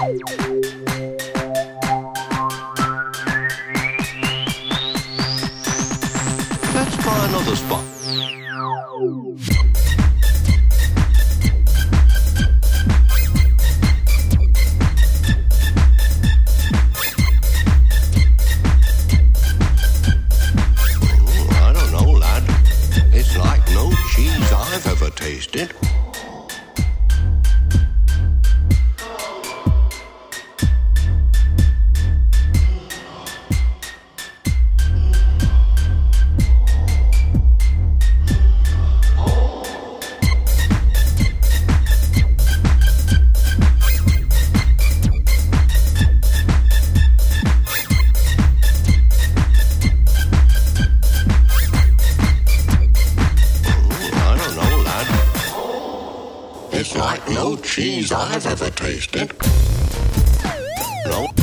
Let's try another spot. Mm, I don't know, lad. It's like no cheese I've ever tasted. It's like no cheese I've ever tasted. No.